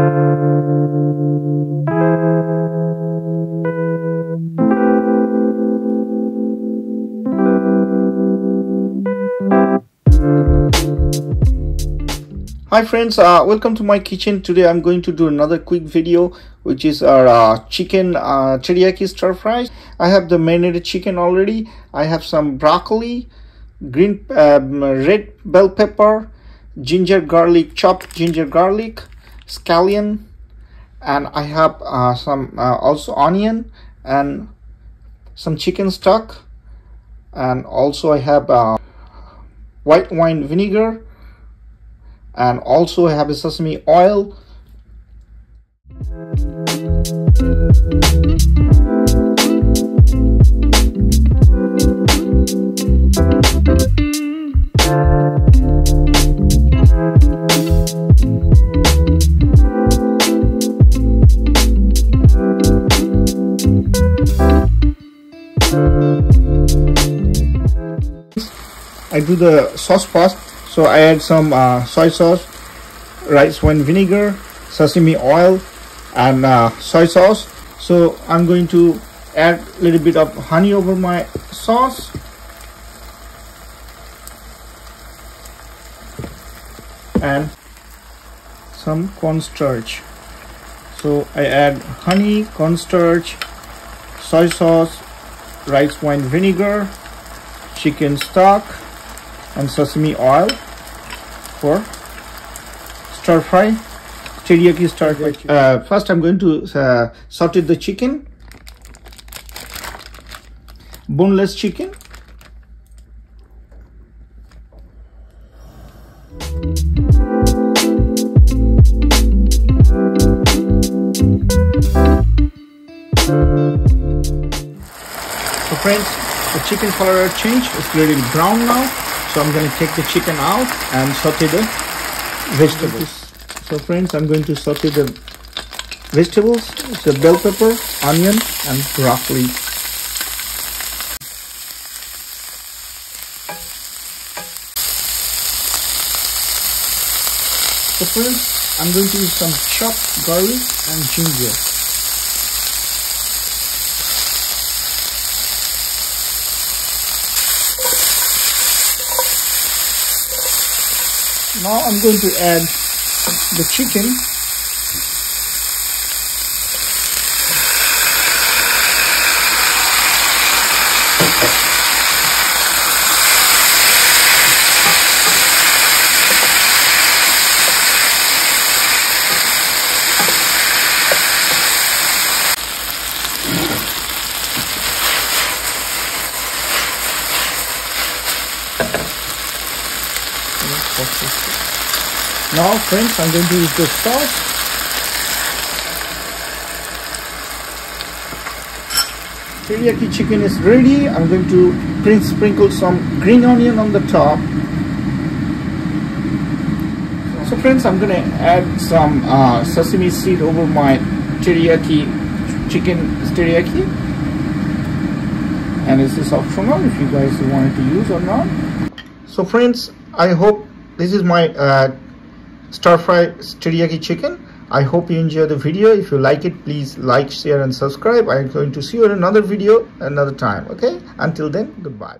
hi friends uh, welcome to my kitchen. Today i'm going to do another quick video which is our uh, chicken uh, teriyaki stir fry i have the marinated chicken already. I have some broccoli green um, red bell pepper ginger garlic chopped ginger garlic scallion and i have uh, some uh, also onion and some chicken stock and also i have uh, white wine vinegar and also I have a sesame oil I do the sauce first. So I add some uh, soy sauce rice wine vinegar sesame oil and uh, soy sauce. So I'm going to add a little bit of honey over my sauce. And some cornstarch. So I add honey cornstarch soy sauce rice wine vinegar chicken stock and sesame oil for stir fry. Teriyaki stir fry. Uh, first i'm going to uh, saute the chicken. Boneless chicken. So friends the chicken color changed it's really brown now so i'm going to take the chicken out and saute the vegetables. So friends i'm going to saute the vegetables a bell pepper onion and broccoli. So friends i'm going to use some chopped garlic and ginger now I'm going to add the chicken Now friends, I'm going to use the sauce. Teriyaki chicken is ready. I'm going to sprinkle some green onion on the top. So friends, I'm going to add some uh, sesame seed over my teriyaki chicken teriyaki. And this is optional if you guys wanted to use or not. So friends, I hope this is my uh, stir fry teriyaki chicken. I hope you enjoy the video. If you like it please like share and subscribe. I'm going to see you in another video another time okay? Until then goodbye